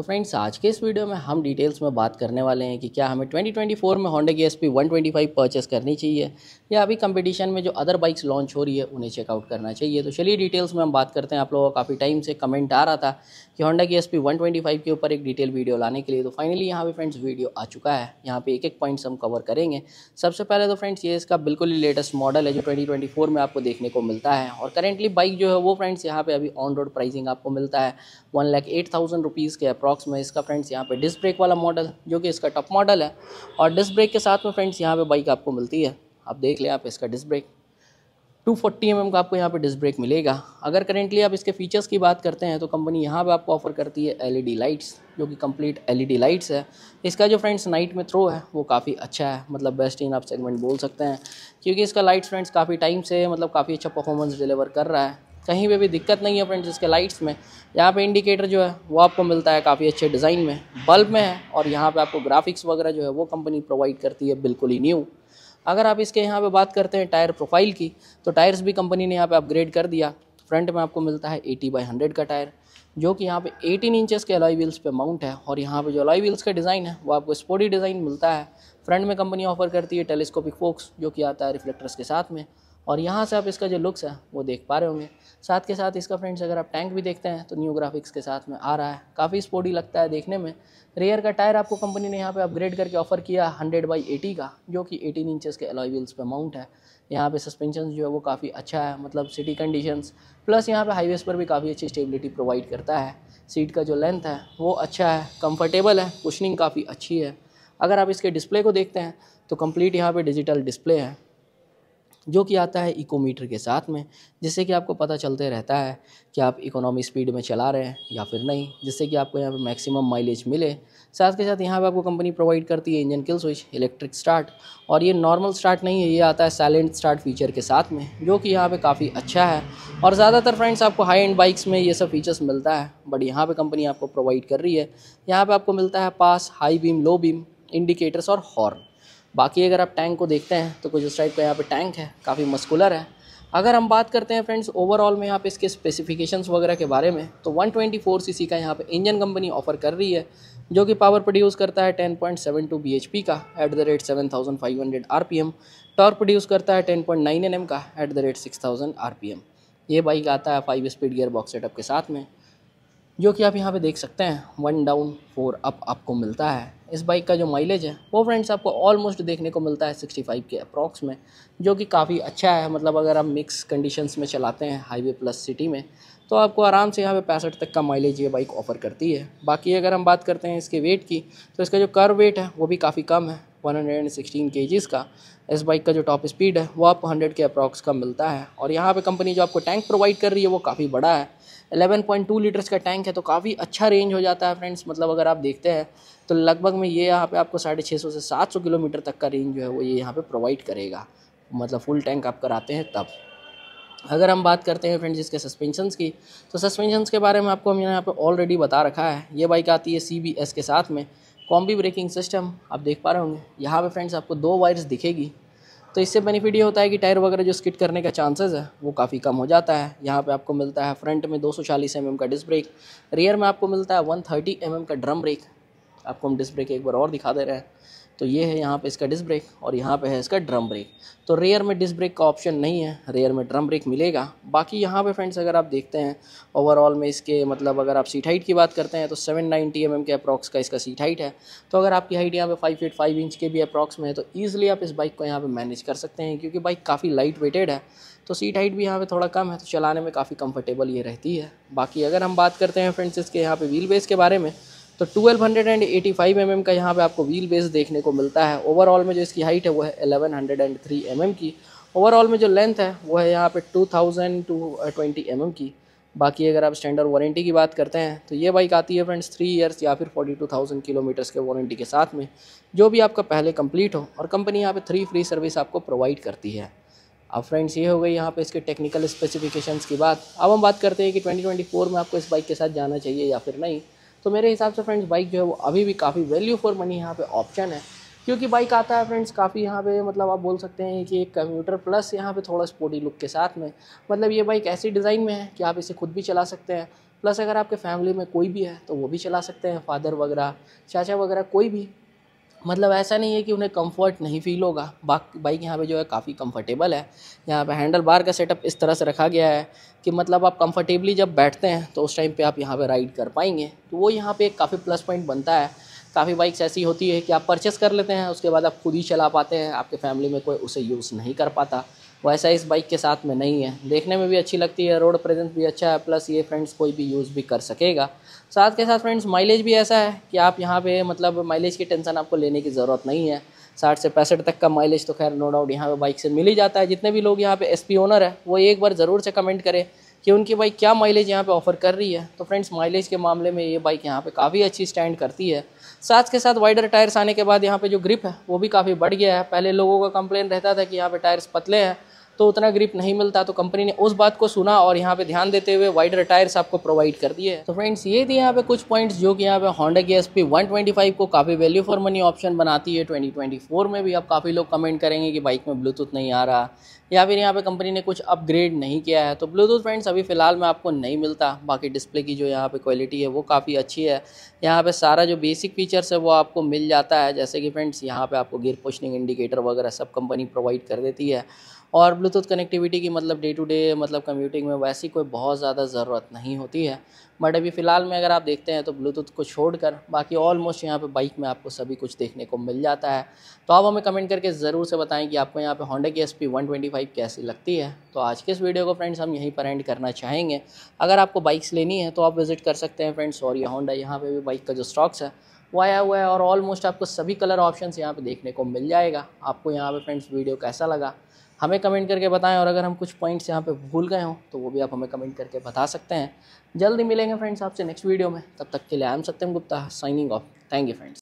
तो फ्रेंड्स आज के इस वीडियो में हम डिटेल्स में बात करने वाले हैं कि क्या हमें 2024 में होंडा की एस पी परचेस करनी चाहिए या अभी कंपटीशन में जो अदर बाइक्स लॉन्च हो रही है, उन्हें चेकआउट करना चाहिए। तो चलिए डिटेल्स में हम बात करते हैं। आप लोगों का काफ़ी टाइम से कमेंट आ रहा था कि होंडा की एस पी के ऊपर एक डिटेल वीडियो लाने के लिए। तो फाइनली यहाँ पर फ्रेंड्स वीडियो आ चुका है। यहाँ पर एक एक पॉइंट्स हम कवर करेंगे। सबसे पहले तो फ्रेंड्स ये इसका बिल्कुल ही लेटेस्ट मॉडल है, जो 2024 में आपको देखने को मिलता है। और करेंटली बाइक जो है वो फ्रेंड्स यहाँ पर अभी ऑन रोड प्राइसिंग आपको मिलता है। One lakh eight thousand rupees के अप्रॉक्स में इसका फ्रेंड्स यहाँ पे डिस्क ब्रेक वाला मॉडल जो कि इसका टॉप मॉडल है। और डिस्क ब्रेक के साथ में फ्रेंड्स यहाँ पे बाइक आपको मिलती है। आप देख लें आप इसका डिस्क ब्रेक 240 फोर्टी mm का आपको यहाँ पे डिस्क ब्रेक मिलेगा। अगर करेंटली आप इसके फीचर्स की बात करते हैं तो कंपनी यहाँ पे आपको ऑफ़र करती है एलईडी लाइट्स जो कि कंप्लीट एलईडी लाइट्स है। इसका जो फ्रेंड्स नाइट में थ्रो है, वो काफ़ी अच्छा है। मतलब बेस्ट इन आप सेगमेंट बोल सकते हैं। क्योंकि इसका लाइट्स फ्रेंड्स काफ़ी टाइम से मतलब काफ़ी अच्छा परफॉर्मेंस डिलीवर कर रहा है। कहीं पे भी दिक्कत नहीं है फ्रेंड्स इसके लाइट्स में। यहाँ पे इंडिकेटर जो है, वो आपको मिलता है काफ़ी अच्छे डिज़ाइन में। बल्ब में है और यहाँ पे आपको ग्राफिक्स वगैरह जो है, वो कंपनी प्रोवाइड करती है, बिल्कुल ही न्यू अगर आप इसके यहाँ पे बात करते हैं टायर प्रोफ़ाइल की तो टायर्स भी कंपनी ने यहाँ पे अपग्रेड कर दिया। फ्रंट में आपको मिलता है एटी बाई हंड्रेड का टायर जो कि यहाँ पे 18 इंचेस के अलॉय व्हील्स पे माउंट है और यहाँ पे जो अलॉय व्हील्स का डिज़ाइन है, वो आपको स्पोर्टी डिज़ाइन मिलता है। फ्रंट में कंपनी ऑफ़र करती है टेलीस्कोपिक फोक्स जो कि आता है रिफ्लेक्टर्स के साथ में। और यहाँ से आप इसका जो लुक्स है, वो देख पा रहे होंगे। साथ के साथ इसका फ्रेंड्स अगर आप टैंक भी देखते हैं तो न्यू ग्राफिक्स के साथ में आ रहा है। काफ़ी स्पोर्टी लगता है देखने में। रेयर का टायर आपको कंपनी ने यहाँ पे अपग्रेड करके ऑफ़र किया हंड्रेड बाई एटी का, जो कि एटीन इंचेस के अलॉय व्हील्स पे माउंट है। यहाँ पे सस्पेंशन जो है, वो काफ़ी अच्छा है मतलब सिटी कंडीशंस प्लस यहाँ पे हाईवेज पर भी काफ़ी अच्छी स्टेबिलिटी प्रोवाइड करता है। सीट का जो लेंथ है, वो अच्छा है कंफर्टेबल है कुशनिंग काफ़ी अच्छी है। अगर आप इसके डिस्प्ले को देखते हैं तो कंप्लीट यहाँ पे डिजिटल डिस्प्ले है। जो कि आता है इकोमीटर के साथ में, जिससे कि आपको पता चलते रहता है कि आप इकोनॉमी स्पीड में चला रहे हैं या फिर नहीं, जिससे कि आपको यहाँ पे मैक्सिमम माइलेज मिले। साथ के साथ यहाँ पे आपको कंपनी प्रोवाइड करती है engine kill switch electric start और ये नॉर्मल स्टार्ट नहीं है, ये आता है साइलेंट स्टार्ट फीचर के साथ में, जो कि यहाँ पर काफ़ी अच्छा है। और ज़्यादातर फ्रेंड्स आपको हाई एंड बाइक्स में ये सब फीचर्स मिलता है बट यहाँ पर कंपनी आपको प्रोवाइड कर रही है। यहाँ पर आपको मिलता है pass high beam low beam indicators और हॉर्न बाकी अगर आप टैंक को देखते हैं तो कुछ इस टाइप का यहाँ पे टैंक है, काफ़ी मस्कुलर है। अगर हम बात करते हैं फ्रेंड्स ओवरऑल में यहाँ पे इसके स्पेसिफिकेशंस वगैरह के बारे में तो 124 सीसी का यहाँ पे इंजन कंपनी ऑफ़र कर रही है, जो कि पावर प्रोड्यूस करता है 10.72 bhp का at the rate 7500 RPM torque produce करता है 10.9 nm का एट द रेट 6000 आरपीएम ये बाइक आता है five speed gear box setup के साथ में, जो कि आप यहाँ पर देख सकते हैं वन डाउन फोर अप आपको मिलता है। इस बाइक का जो माइलेज है, वो फ्रेंड्स आपको ऑलमोस्ट देखने को मिलता है 65 के अप्रॉक्स में, जो कि काफ़ी अच्छा है। मतलब अगर आप मिक्स कंडीशंस में चलाते हैं हाईवे प्लस सिटी में तो आपको आराम से यहाँ पे पैंसठ तक का माइलेज ये बाइक ऑफ़र करती है। बाकी अगर हम बात करते हैं इसके वेट की तो इसका जो कर वेट है, वो भी काफ़ी कम है वन हंड्रेड के। इस बाइक का जो टॉप स्पीड है, वो आपको हंड्रेड के अप्रॉक्स का मिलता है। और यहाँ पे कंपनी जो आपको टैंक प्रोवाइड कर रही है, वो काफ़ी बड़ा है। 11.2 लीटर्स का टैंक है तो काफ़ी अच्छा रेंज हो जाता है फ्रेंड्स मतलब अगर आप देखते हैं तो लगभग में ये यहाँ पे आपको साढ़े छः सौ से सात सौ किलोमीटर तक का रेंज जो है वो ये यहाँ पे प्रोवाइड करेगा। मतलब फुल टैंक आप कराते हैं तब। अगर हम बात करते हैं फ्रेंड्स इसके सस्पेंशंस की तो सस्पेंशंस के बारे में आपको हम यहाँ पर ऑलरेडी बता रखा है। ये बाइक आती है सीबीएस के साथ में। कॉम्बी ब्रेकिंग सिस्टम आप देख पा रहे होंगे। यहाँ पे फ्रेंड्स आपको दो वायर्स दिखेगी। तो इससे बेनिफिट ये होता है कि टायर वगैरह जो स्किट करने का चांसेस है, वो काफ़ी कम हो जाता है। यहाँ पे आपको मिलता है फ्रंट में 240 एम का डिस्क ब्रेक रियर में आपको मिलता है 130 एम का ड्रम ब्रेक आपको हम डिस्क ब्रेक एक बार और दिखा दे रहे हैं। तो ये है यहाँ पे इसका डिस्क ब्रेक और यहाँ पे है इसका ड्रम ब्रेक तो रेयर में डिस्क ब्रेक का ऑप्शन नहीं है रेयर में ड्रम ब्रेक मिलेगा। बाकी यहाँ पे फ्रेंड्स अगर आप देखते हैं ओवरऑल में इसके मतलब अगर आप सीट हाइट की बात करते हैं तो 790 नाइन्टी mm के अप्रॉक्स का इसका सीट हाइट है। तो अगर आपकी हाइट यहाँ पे फाइव फीट फाइव इंच के भी अप्रॉक्स में है तो ईजिली आप इस बाइक को यहाँ पर मैनेज कर सकते हैं, क्योंकि बाइक काफ़ी लाइट वेटेड है। तो सीट हाइट भी यहाँ पे थोड़ा कम है तो चलाने में काफ़ी कंफर्टेबल ये रहती है। बाकी अगर हम बात करते हैं फ्रेंड्स इसके यहाँ पे व्हील बेस के बारे में तो twelve hundred and eighty five M M का यहाँ पे आपको व्हील बेस देखने को मिलता है। ओवरऑल में जो इसकी हाइट है, वो है eleven hundred and three M M की। ओवरऑल में जो लेंथ है, वो है यहाँ पे two thousand two twenty M की। बाकी अगर आप स्टैंडर्ड वारंटी की बात करते हैं तो ये बाइक आती है फ्रेंड्स थ्री ईयर्स या फिर फोर्टी टू थाउज़ेंड किलोमीटर्स के वारंटी के साथ में। जो भी आपका पहले कंप्लीट हो, और कंपनी यहाँ पे थ्री फ्री सर्विस आपको प्रोवाइड करती है। अब फ्रेंड्स ये हो गई यहाँ पे इसके टेक्निकल स्पेसिफिकेशंस की बात। अब हम बात करते हैं कि 2024 में आपको इस बाइक के साथ जाना चाहिए या फिर नहीं। तो मेरे हिसाब से फ्रेंड्स बाइक जो है वो अभी भी काफ़ी वैल्यू फॉर मनी यहाँ पे ऑप्शन है। क्योंकि बाइक आता है फ्रेंड्स काफ़ी यहाँ पे मतलब आप बोल सकते हैं कि एक कंप्यूटर प्लस यहाँ पे थोड़ा स्पोर्टी लुक के साथ में। मतलब ये बाइक ऐसी डिज़ाइन में है कि आप इसे खुद भी चला सकते हैं। प्लस अगर आपके फैमिली में कोई भी है तो वो भी चला सकते हैं फादर वगैरह, चाचा वगैरह कोई भी। मतलब ऐसा नहीं है कि उन्हें कंफर्ट नहीं फील होगा। बाइक यहाँ पे जो है काफ़ी कंफर्टेबल है। यहाँ पे हैंडल बार का सेटअप इस तरह से रखा गया है कि मतलब आप कंफर्टेबली जब बैठते हैं तो उस टाइम पे आप यहाँ पे राइड कर पाएँगे। तो वो यहाँ पे एक काफ़ी प्लस पॉइंट बनता है। काफ़ी बाइक्स ऐसी होती है कि आप परचेस कर लेते हैं, उसके बाद आप खुद ही चला पाते हैं, आपके फैमिली में कोई उसे यूज़ नहीं कर पाता। वैसा इस बाइक के साथ में नहीं है। देखने में भी अच्छी लगती है रोड प्रेजेंस भी अच्छा है प्लस ये फ्रेंड्स कोई भी यूज़ भी कर सकेगा। साथ के साथ फ्रेंड्स माइलेज भी ऐसा है कि आप यहाँ पे मतलब माइलेज की टेंशन आपको लेने की ज़रूरत नहीं है। साठ से पैंसठ तक का माइलेज तो खैर नो डाउट यहाँ पे बाइक से मिल ही जाता है। जितने भी लोग यहाँ पे एसपी ओनर है, वो एक बार ज़रूर से कमेंट करें कि उनकी बाइक क्या माइलेज यहाँ पे ऑफ़र कर रही है। तो फ्रेंड्स माइलेज के मामले में ये बाइक यहाँ पे काफ़ी अच्छी स्टैंड करती है। साथ के साथ वाइडर टायर्स आने के बाद यहाँ पे जो ग्रिप है, वो भी काफ़ी बढ़ गया है। पहले लोगों का कंप्लेन रहता था कि यहाँ पे टायर्स पतले हैं। तो उतना ग्रिप नहीं मिलता तो कंपनी ने उस बात को सुना और यहाँ पे ध्यान देते हुए वाइडर टायर्स आपको प्रोवाइड कर दिए। तो फ्रेंड्स ये थी यहाँ पे कुछ पॉइंट्स जो कि यहाँ पे होंडा की एस पी को काफ़ी वैल्यू फॉर मनी ऑप्शन बनाती है। 2024 में भी आप काफ़ी लोग कमेंट करेंगे कि बाइक में ब्लूटूथ नहीं आ रहा, या फिर यहाँ पे कंपनी ने कुछ अपग्रेड नहीं किया है। तो ब्लूटूथ फ्रेंड्स अभी फ़िलहाल में आपको नहीं मिलता। बाकी डिस्प्ले की जो यहाँ पे क्वालिटी है, वो काफ़ी अच्छी है। यहाँ पे सारा जो बेसिक फीचर्स है, वो आपको मिल जाता है। जैसे कि फ्रेंड्स यहाँ पे आपको गियर पोस्टिंग इंडिकेटर वगैरह सब कंपनी प्रोवाइड कर देती है। और ब्लूटूथ कनेक्टिविटी की मतलब डे टू डे मतलब कम्यूटिंग में वैसी कोई बहुत ज़्यादा ज़रूरत नहीं होती है। बट अभी फ़िलहाल में अगर आप देखते हैं तो ब्लूटूथ को छोड़कर बाकी ऑलमोस्ट यहाँ पे बाइक में आपको सभी कुछ देखने को मिल जाता है। तो आप हमें कमेंट करके ज़रूर से बताएँ कि आपको यहाँ पे होंडा की एस पी कैसी लगती है। तो आज के इस वीडियो को फ्रेंड्स हम यहीं पर एंड करना चाहेंगे। अगर आपको बाइक्स लेनी है तो आप विज़िट कर सकते हैं फ्रेंड्स और ये होंडा यहाँ पर भी बाइक का जो स्टॉक्स है वो आया हुआ है और ऑलमोस्ट आपको सभी कलर ऑप्शंस यहाँ पे देखने को मिल जाएगा। आपको यहाँ पे फ्रेंड्स वीडियो कैसा लगा, हमें कमेंट करके बताएँ, और अगर हम कुछ पॉइंट्स यहाँ पे भूल गए हों तो वो भी आप हमें कमेंट करके बता सकते हैं। जल्दी मिलेंगे फ्रेंड्स आपसे नेक्स्ट वीडियो में, तब तक के लिए I am Satyam Gupta signing off thank you friends